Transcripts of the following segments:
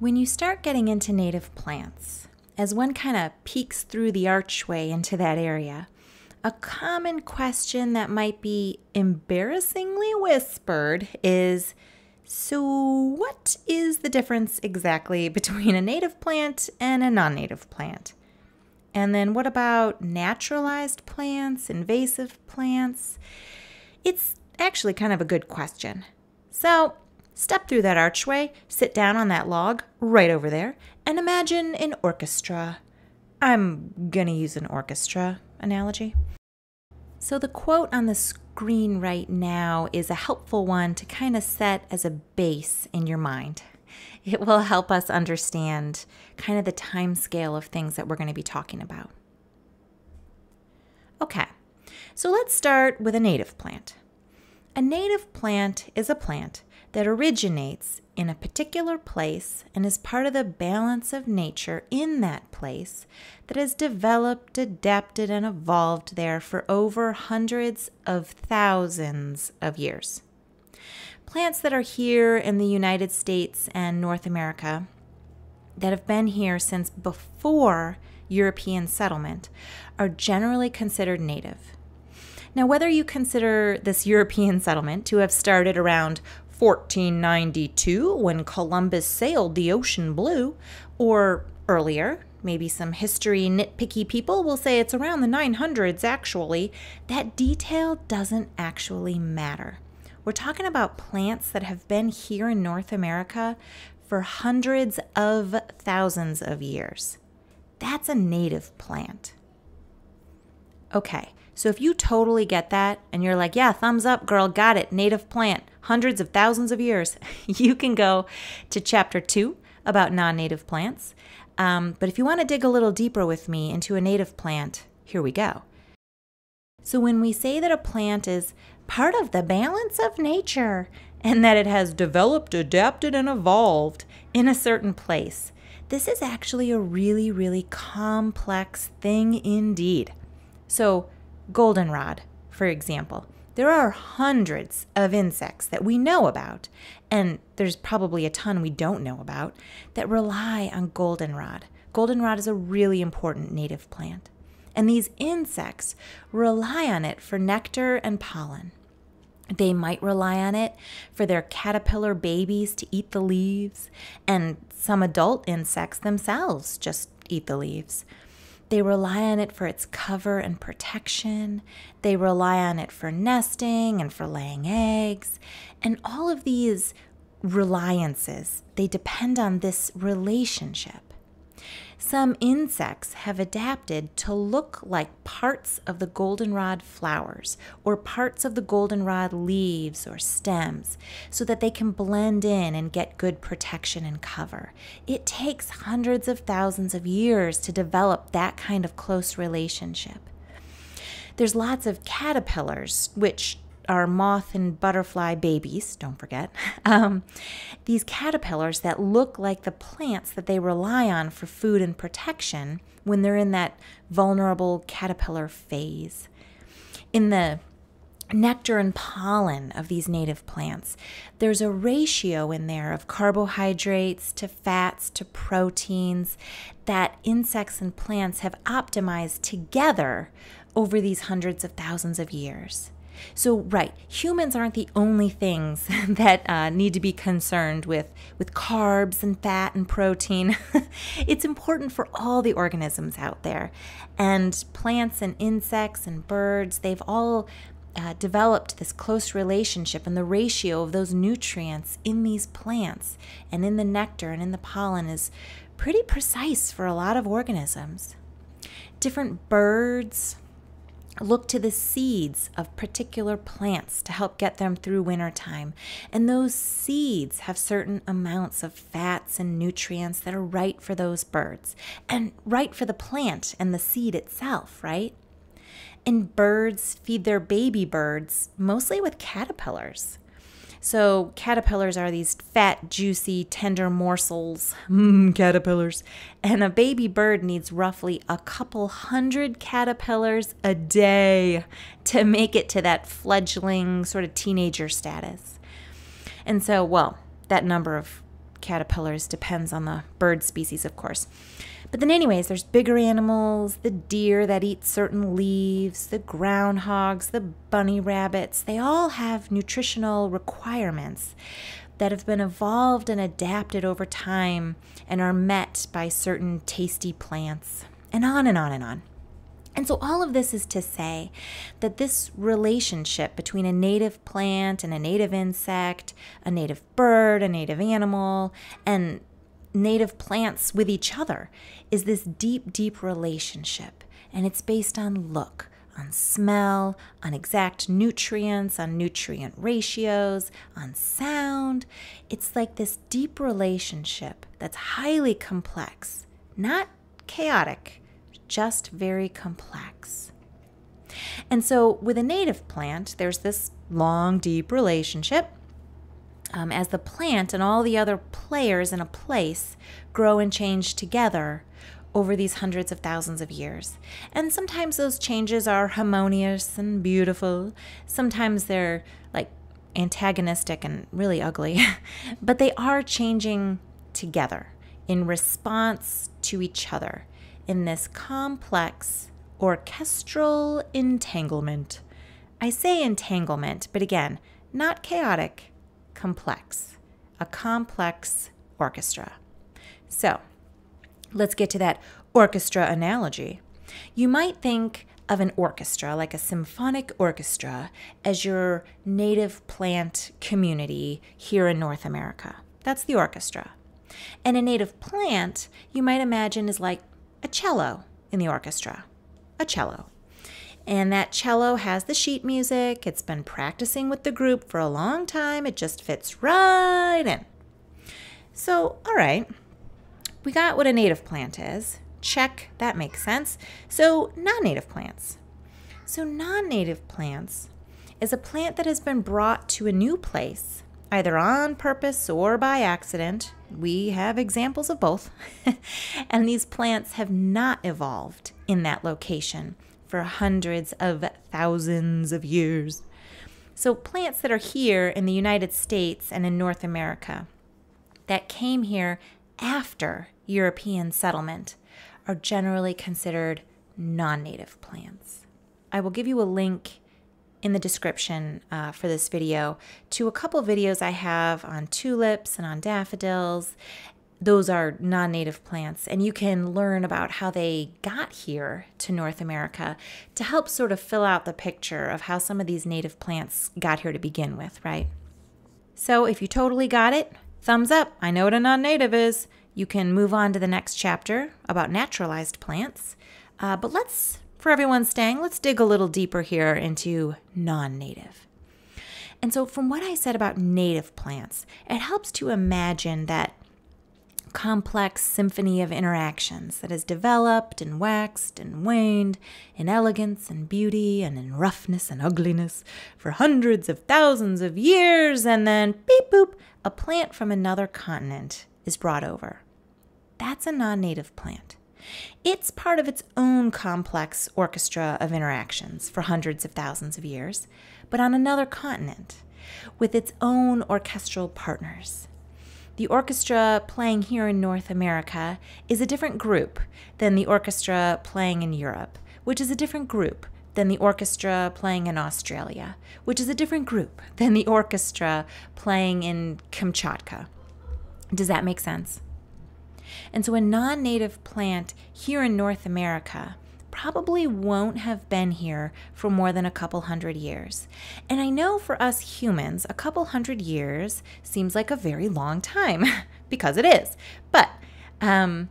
When you start getting into native plants, as one kind of peeks through the archway into that area, a common question that might be embarrassingly whispered is So, what is the difference exactly between a native plant and a non native plant? And then, what about naturalized plants, invasive plants? It's actually kind of a good question. So, step through that archway, sit down on that log right over there, and imagine an orchestra. I'm gonna use an orchestra analogy. So, the quote on the screen right now is a helpful one to kind of set as a base in your mind. It will help us understand kind of the time scale of things that we're going to be talking about. Okay, so let's start with a native plant. A native plant is a plant that originates in a particular place and is part of the balance of nature in that place that has developed, adapted, and evolved there for over hundreds of thousands of years. Plants that are here in the United States and North America that have been here since before European settlement are generally considered native. Now, whether you consider this European settlement to have started around 1492 when Columbus sailed the ocean blue, or earlier, maybe some history nitpicky people will say it's around the 900s actually, that detail doesn't actually matter. We're talking about plants that have been here in North America for hundreds of thousands of years. That's a native plant. Okay, so if you totally get that and you're like, yeah, thumbs up, girl, got it, native plant, hundreds of thousands of years, you can go to chapter two about non native plants. Um, but if you want to dig a little deeper with me into a native plant, here we go. So when we say that a plant is part of the balance of nature and that it has developed, adapted, and evolved in a certain place, this is actually a really, really complex thing indeed. So, goldenrod, for example. There are hundreds of insects that we know about, and there's probably a ton we don't know about, that rely on goldenrod. Goldenrod is a really important native plant. And these insects rely on it for nectar and pollen. They might rely on it for their caterpillar babies to eat the leaves, and some adult insects themselves just eat the leaves. They rely on it for its cover and protection. They rely on it for nesting and for laying eggs. And all of these reliances, they depend on this relationship. Some insects have adapted to look like parts of the goldenrod flowers or parts of the goldenrod leaves or stems so that they can blend in and get good protection and cover. It takes hundreds of thousands of years to develop that kind of close relationship. There's lots of caterpillars, which are moth and butterfly babies, don't forget. Um, these caterpillars that look like the plants that they rely on for food and protection when they're in that vulnerable caterpillar phase. In the nectar and pollen of these native plants, there's a ratio in there of carbohydrates to fats to proteins that insects and plants have optimized together over these hundreds of thousands of years. So, right, humans aren't the only things that uh, need to be concerned with, with carbs and fat and protein. it's important for all the organisms out there. And plants and insects and birds, they've all uh, developed this close relationship and the ratio of those nutrients in these plants and in the nectar and in the pollen is pretty precise for a lot of organisms. Different birds, Look to the seeds of particular plants to help get them through wintertime. And those seeds have certain amounts of fats and nutrients that are right for those birds and right for the plant and the seed itself, right? And birds feed their baby birds mostly with caterpillars. So, caterpillars are these fat, juicy, tender morsels. Mmm, caterpillars. And a baby bird needs roughly a couple hundred caterpillars a day to make it to that fledgling sort of teenager status. And so, well, that number of caterpillars, depends on the bird species, of course. But then, anyways, there's bigger animals, the deer that eat certain leaves, the groundhogs, the bunny rabbits. They all have nutritional requirements that have been evolved and adapted over time and are met by certain tasty plants, and on and on and on. And so, all of this is to say that this relationship between a native plant and a native insect, a native bird, a native animal, and native plants with each other is this deep, deep relationship. And it's based on look, on smell, on exact nutrients, on nutrient ratios, on sound. It's like this deep relationship that's highly complex, not chaotic, just very complex. And so, with a native plant, there's this long, deep relationship um, as the plant and all the other players in a place grow and change together over these hundreds of thousands of years. And sometimes those changes are harmonious and beautiful, sometimes they're like antagonistic and really ugly, but they are changing together in response to each other in this complex orchestral entanglement. I say entanglement, but again, not chaotic, complex, a complex orchestra. So let's get to that orchestra analogy. You might think of an orchestra, like a symphonic orchestra, as your native plant community here in North America. That's the orchestra. And a native plant, you might imagine, is like a cello in the orchestra. A cello. And that cello has the sheet music. It's been practicing with the group for a long time. It just fits right in. So, all right, we got what a native plant is. Check, that makes sense. So, non native plants. So, non native plants is a plant that has been brought to a new place, either on purpose or by accident. We have examples of both. and these plants have not evolved in that location for hundreds of thousands of years. So, plants that are here in the United States and in North America that came here after European settlement are generally considered non native plants. I will give you a link in the description uh, for this video to a couple videos I have on tulips and on daffodils those are non native plants, and you can learn about how they got here to North America to help sort of fill out the picture of how some of these native plants got here to begin with, right? So if you totally got it, thumbs up. I know what a non native is. You can move on to the next chapter about naturalized plants. Uh, but let's, for everyone staying, let's dig a little deeper here into non native. And so, from what I said about native plants, it helps to imagine that complex symphony of interactions that has developed and waxed and waned in elegance and beauty and in roughness and ugliness for hundreds of thousands of years, and then beep boop, a plant from another continent is brought over. That's a non native plant. It's part of its own complex orchestra of interactions for hundreds of thousands of years, but on another continent, with its own orchestral partners the orchestra playing here in North America is a different group than the orchestra playing in Europe, which is a different group than the orchestra playing in Australia, which is a different group than the orchestra playing in Kamchatka. Does that make sense? And so, a non native plant here in North America probably won't have been here for more than a couple hundred years. And I know for us humans, a couple hundred years seems like a very long time because it is. But um,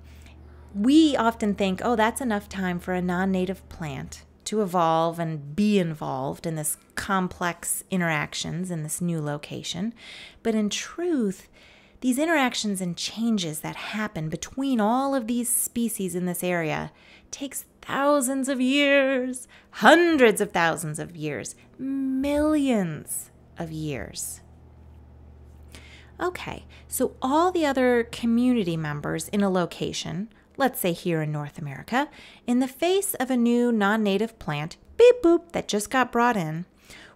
we often think, oh, that's enough time for a non native plant to evolve and be involved in this complex interactions in this new location. But in truth, these interactions and changes that happen between all of these species in this area takes thousands of years, hundreds of thousands of years, millions of years. Okay, so all the other community members in a location, let's say here in North America, in the face of a new non native plant, beep boop, that just got brought in,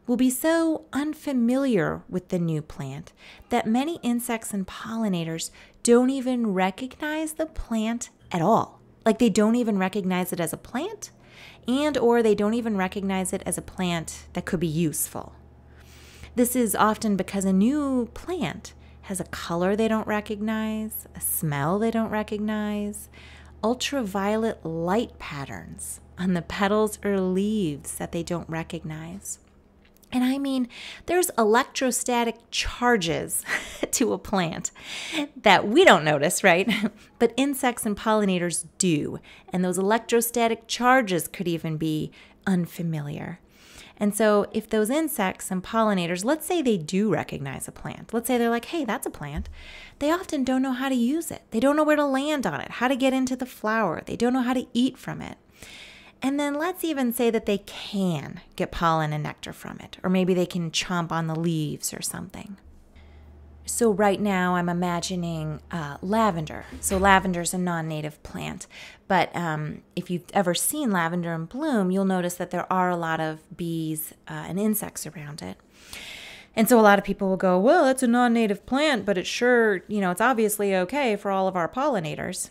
will be so unfamiliar with the new plant that many insects and pollinators don't even recognize the plant at all. Like they don't even recognize it as a plant and or they don't even recognize it as a plant that could be useful. This is often because a new plant has a color they don't recognize, a smell they don't recognize, ultraviolet light patterns on the petals or leaves that they don't recognize. And I mean, there's electrostatic charges to a plant that we don't notice, right? But insects and pollinators do. And those electrostatic charges could even be unfamiliar. And so, if those insects and pollinators, let's say they do recognize a plant, let's say they're like, hey, that's a plant, they often don't know how to use it. They don't know where to land on it, how to get into the flower, they don't know how to eat from it. And then let's even say that they can get pollen and nectar from it, or maybe they can chomp on the leaves or something. So, right now I'm imagining uh, lavender. So, lavender is a non native plant. But um, if you've ever seen lavender in bloom, you'll notice that there are a lot of bees uh, and insects around it. And so, a lot of people will go, Well, it's a non native plant, but it's sure, you know, it's obviously okay for all of our pollinators.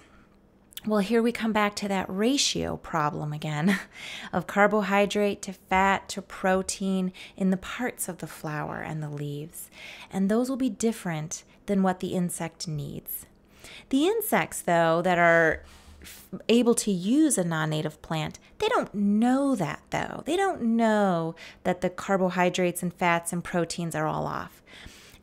Well, here we come back to that ratio problem again of carbohydrate to fat to protein in the parts of the flower and the leaves. And those will be different than what the insect needs. The insects, though, that are able to use a non native plant, they don't know that, though. They don't know that the carbohydrates and fats and proteins are all off.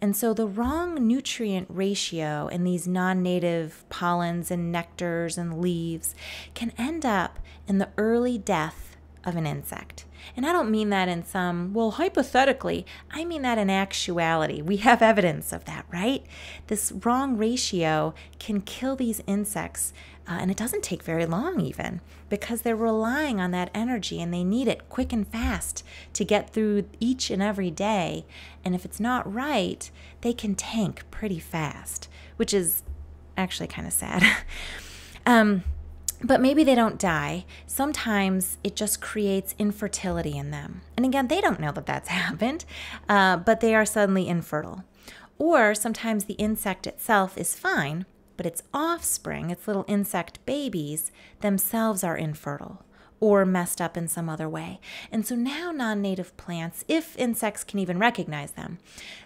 And so the wrong nutrient ratio in these non native pollens and nectars and leaves can end up in the early death of an insect. And I don't mean that in some, well, hypothetically, I mean that in actuality. We have evidence of that, right? This wrong ratio can kill these insects uh, and it doesn't take very long, even, because they're relying on that energy and they need it quick and fast to get through each and every day. And if it's not right, they can tank pretty fast, which is actually kind of sad. um, but maybe they don't die. Sometimes it just creates infertility in them. And again, they don't know that that's happened, uh, but they are suddenly infertile. Or sometimes the insect itself is fine, but its offspring, its little insect babies, themselves are infertile or messed up in some other way. And so now non native plants, if insects can even recognize them,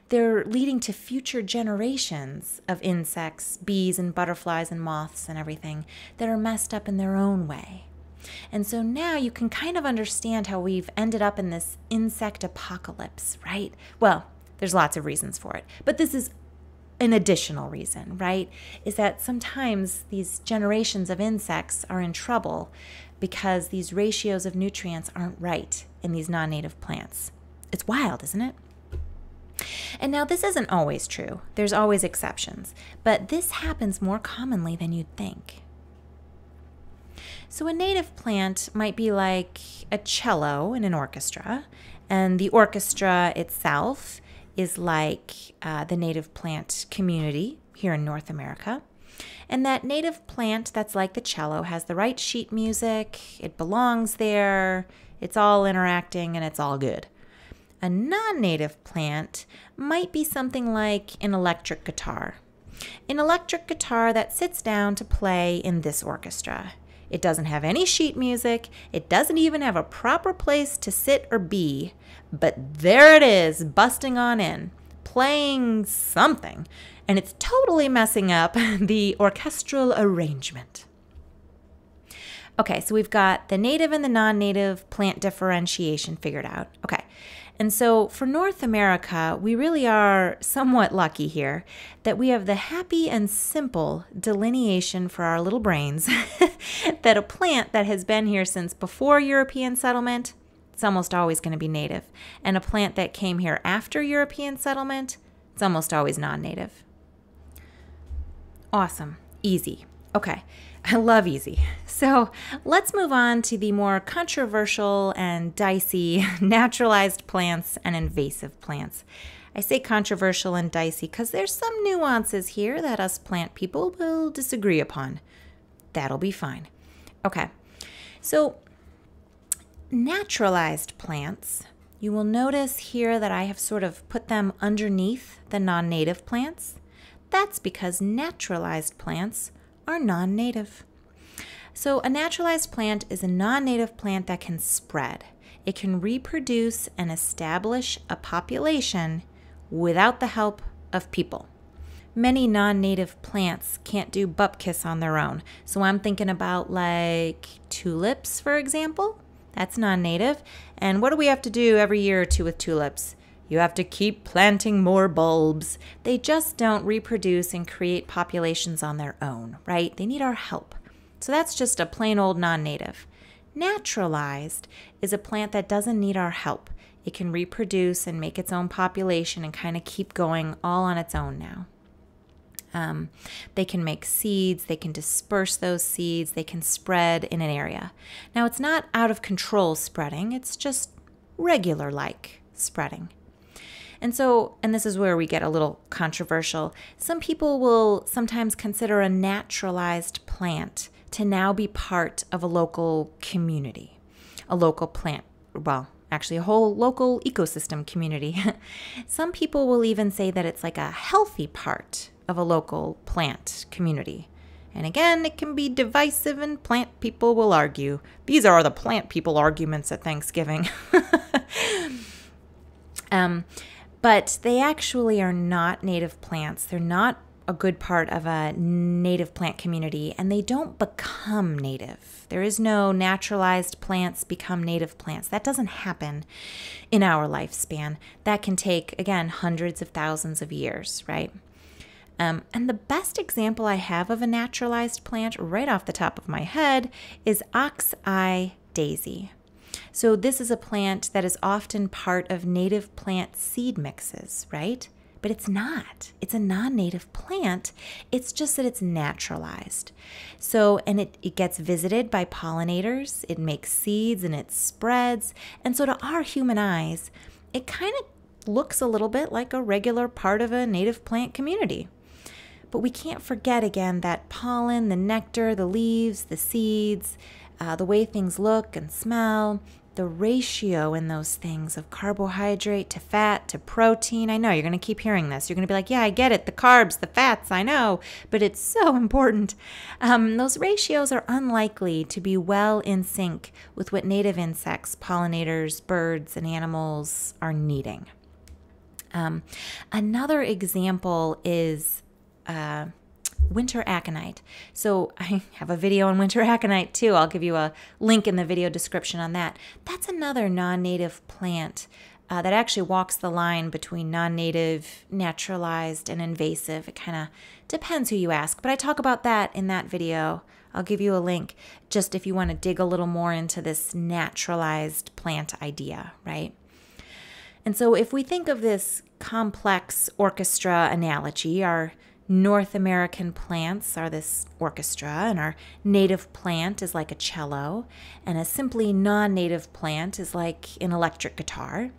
they're leading to future generations of insects, bees and butterflies and moths and everything that are messed up in their own way. And so now you can kind of understand how we've ended up in this insect apocalypse, right? Well, there's lots of reasons for it, but this is an additional reason, right? Is that sometimes these generations of insects are in trouble because these ratios of nutrients aren't right in these non native plants. It's wild, isn't it? And now, this isn't always true. There's always exceptions, but this happens more commonly than you'd think. So, a native plant might be like a cello in an orchestra, and the orchestra itself is like uh, the native plant community here in North America. And that native plant that's like the cello has the right sheet music, it belongs there, it's all interacting, and it's all good. A non native plant might be something like an electric guitar. An electric guitar that sits down to play in this orchestra. It doesn't have any sheet music. It doesn't even have a proper place to sit or be. But there it is, busting on in, playing something. And it's totally messing up the orchestral arrangement. Okay, so we've got the native and the non native plant differentiation figured out. Okay, and so for North America, we really are somewhat lucky here that we have the happy and simple delineation for our little brains that a plant that has been here since before European settlement, it's almost always going to be native. And a plant that came here after European settlement, it's almost always non native. Awesome. Easy. Okay. I love easy. So let's move on to the more controversial and dicey naturalized plants and invasive plants. I say controversial and dicey because there's some nuances here that us plant people will disagree upon. That'll be fine. Okay, so naturalized plants, you will notice here that I have sort of put them underneath the non native plants. That's because naturalized plants are non native. So, a naturalized plant is a non native plant that can spread. It can reproduce and establish a population without the help of people. Many non native plants can't do bupkis on their own. So, I'm thinking about like tulips, for example. That's non native. And what do we have to do every year or two with tulips? You have to keep planting more bulbs. They just don't reproduce and create populations on their own, right? They need our help. So that's just a plain old non native. Naturalized is a plant that doesn't need our help. It can reproduce and make its own population and kind of keep going all on its own now. Um, they can make seeds, they can disperse those seeds, they can spread in an area. Now, it's not out of control spreading, it's just regular like spreading. And so, and this is where we get a little controversial. Some people will sometimes consider a naturalized plant to now be part of a local community, a local plant, well, actually, a whole local ecosystem community. Some people will even say that it's like a healthy part of a local plant community. And again, it can be divisive, and plant people will argue. These are the plant people arguments at Thanksgiving. um, but they actually are not native plants. They're not a good part of a native plant community and they don't become native. There is no naturalized plants become native plants. That doesn't happen in our lifespan. That can take, again, hundreds of thousands of years, right? Um, and the best example I have of a naturalized plant right off the top of my head is ox-eye daisy. So, this is a plant that is often part of native plant seed mixes, right? But it's not. It's a non native plant. It's just that it's naturalized. So, and it, it gets visited by pollinators, it makes seeds and it spreads. And so, to our human eyes, it kind of looks a little bit like a regular part of a native plant community. But we can't forget again that pollen, the nectar, the leaves, the seeds, uh, the way things look and smell, the ratio in those things of carbohydrate to fat to protein. I know you're going to keep hearing this. You're going to be like, yeah, I get it. The carbs, the fats, I know, but it's so important. Um, those ratios are unlikely to be well in sync with what native insects, pollinators, birds, and animals are needing. Um, another example is. Uh, winter aconite. So I have a video on winter aconite too. I'll give you a link in the video description on that. That's another non-native plant uh, that actually walks the line between non-native, naturalized, and invasive. It kind of depends who you ask, but I talk about that in that video. I'll give you a link just if you want to dig a little more into this naturalized plant idea, right? And so if we think of this complex orchestra analogy, our North American plants are this orchestra, and our native plant is like a cello, and a simply non native plant is like an electric guitar.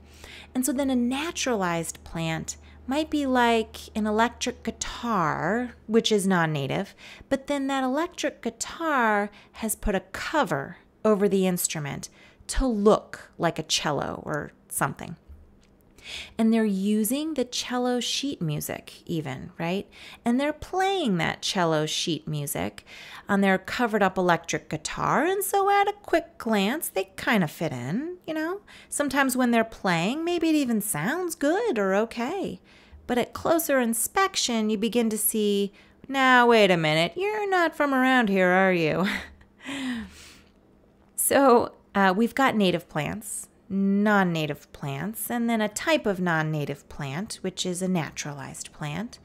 And so then a naturalized plant might be like an electric guitar, which is non native, but then that electric guitar has put a cover over the instrument to look like a cello or something. And they're using the cello sheet music, even, right? And they're playing that cello sheet music on their covered up electric guitar. And so, at a quick glance, they kind of fit in, you know? Sometimes when they're playing, maybe it even sounds good or okay. But at closer inspection, you begin to see now, wait a minute, you're not from around here, are you? so, uh, we've got native plants non native plants, and then a type of non native plant, which is a naturalized plant.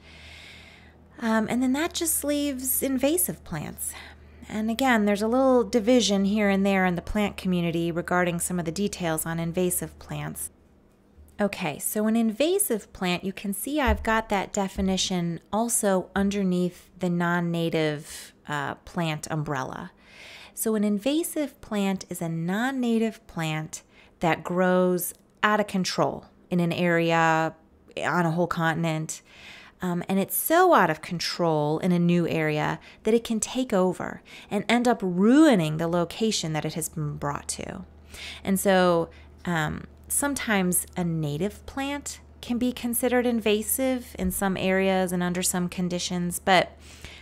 Um, and then that just leaves invasive plants. And again, there's a little division here and there in the plant community regarding some of the details on invasive plants. Okay, so an invasive plant, you can see I've got that definition also underneath the non native uh, plant umbrella. So, an invasive plant is a non native plant that grows out of control in an area on a whole continent. Um, and it's so out of control in a new area that it can take over and end up ruining the location that it has been brought to. And so um, sometimes a native plant can be considered invasive in some areas and under some conditions, but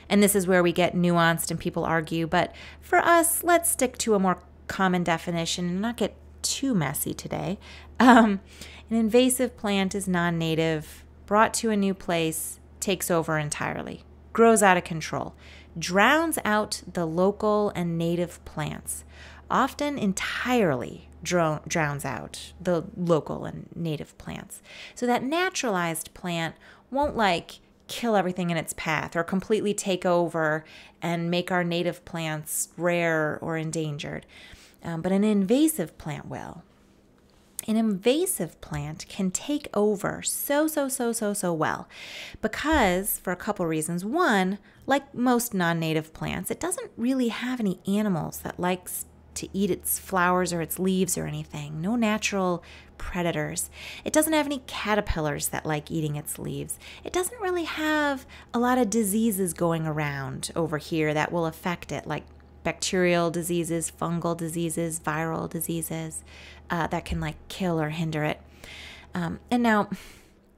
and this is where we get nuanced and people argue, but for us, let's stick to a more common definition and not get too messy today. Um, an invasive plant is non native, brought to a new place, takes over entirely, grows out of control, drowns out the local and native plants, often entirely drowns out the local and native plants. So that naturalized plant won't like kill everything in its path or completely take over and make our native plants rare or endangered. Um, but an invasive plant will. An invasive plant can take over so, so, so, so, so well because, for a couple reasons. One, like most non native plants, it doesn't really have any animals that likes to eat its flowers or its leaves or anything. No natural predators. It doesn't have any caterpillars that like eating its leaves. It doesn't really have a lot of diseases going around over here that will affect it, like bacterial diseases, fungal diseases, viral diseases uh, that can like kill or hinder it. Um, and now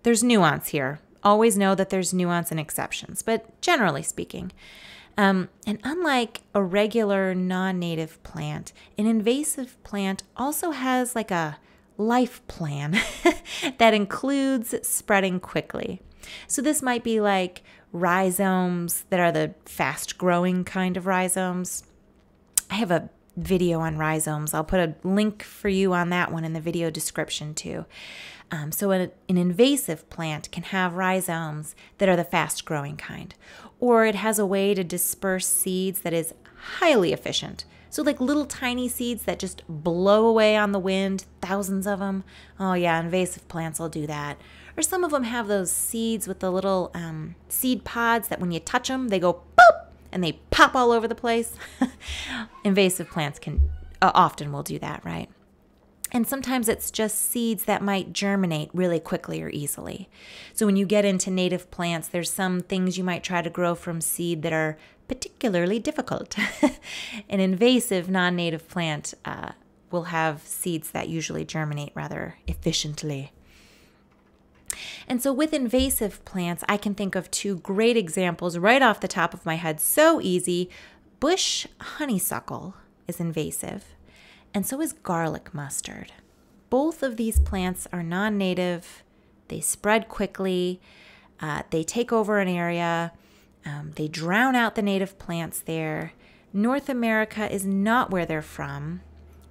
there's nuance here. Always know that there's nuance and exceptions, but generally speaking, um, and unlike a regular non native plant, an invasive plant also has like a life plan that includes spreading quickly. So, this might be like rhizomes that are the fast growing kind of rhizomes. I have a video on rhizomes. I'll put a link for you on that one in the video description too. Um, so, an, an invasive plant can have rhizomes that are the fast growing kind, or it has a way to disperse seeds that is highly efficient. So, like little tiny seeds that just blow away on the wind, thousands of them. Oh, yeah, invasive plants will do that. Or some of them have those seeds with the little um, seed pods that when you touch them, they go boop and they pop all over the place. invasive plants can uh, often will do that, right? And sometimes it's just seeds that might germinate really quickly or easily. So when you get into native plants, there's some things you might try to grow from seed that are particularly difficult. An invasive non native plant uh, will have seeds that usually germinate rather efficiently. And so, with invasive plants, I can think of two great examples right off the top of my head. So easy. Bush honeysuckle is invasive and so is garlic mustard. Both of these plants are non native, they spread quickly, uh, they take over an area, um, they drown out the native plants there. North America is not where they're from.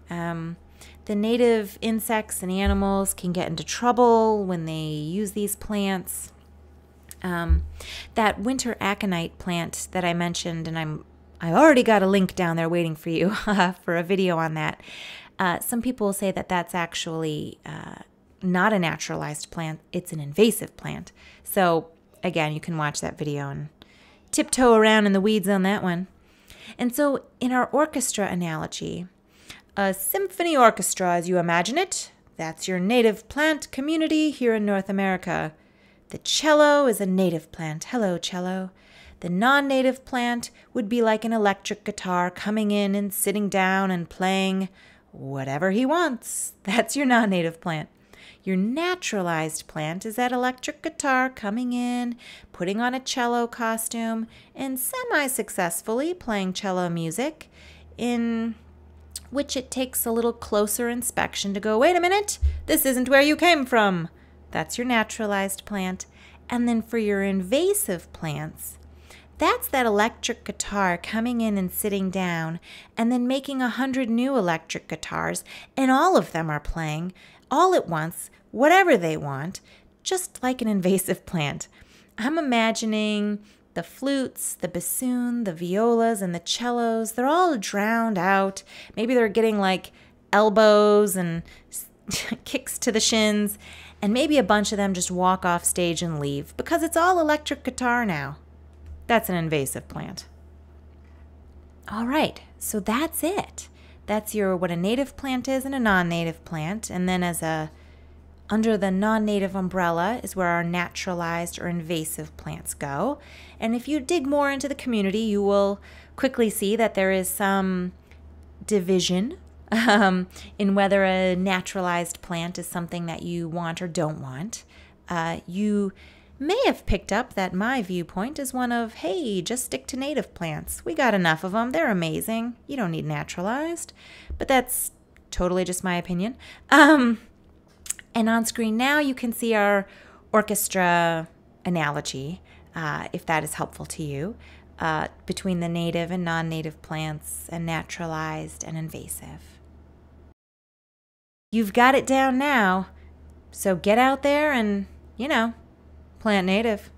Um, the native insects and animals can get into trouble when they use these plants. Um, that winter aconite plant that I mentioned, and I'm I've already got a link down there waiting for you for a video on that. Uh, some people will say that that's actually uh, not a naturalized plant, it's an invasive plant. So, again, you can watch that video and tiptoe around in the weeds on that one. And so, in our orchestra analogy, a symphony orchestra, as you imagine it, that's your native plant community here in North America. The cello is a native plant. Hello, cello. The non native plant would be like an electric guitar coming in and sitting down and playing whatever he wants. That's your non native plant. Your naturalized plant is that electric guitar coming in, putting on a cello costume, and semi successfully playing cello music, in which it takes a little closer inspection to go, wait a minute, this isn't where you came from. That's your naturalized plant. And then for your invasive plants, that's that electric guitar coming in and sitting down, and then making a hundred new electric guitars, and all of them are playing all at once, whatever they want, just like an invasive plant. I'm imagining the flutes, the bassoon, the violas, and the cellos, they're all drowned out. Maybe they're getting like elbows and kicks to the shins, and maybe a bunch of them just walk off stage and leave because it's all electric guitar now. That's an invasive plant. All right, so that's it. That's your what a native plant is and a non-native plant, and then as a under the non-native umbrella is where our naturalized or invasive plants go. And if you dig more into the community, you will quickly see that there is some division um, in whether a naturalized plant is something that you want or don't want. Uh, you may have picked up that my viewpoint is one of, hey, just stick to native plants. We got enough of them. They're amazing. You don't need naturalized. But that's totally just my opinion. Um, and on screen now, you can see our orchestra analogy, uh, if that is helpful to you, uh, between the native and non native plants and naturalized and invasive. You've got it down now, so get out there and, you know, plant native.